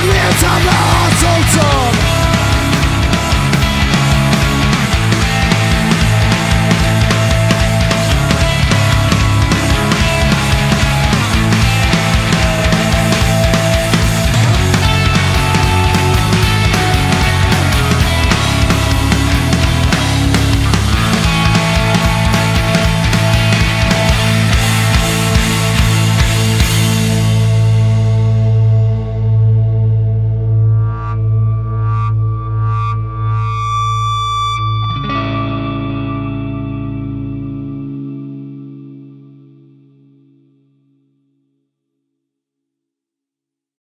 remnants of the hustle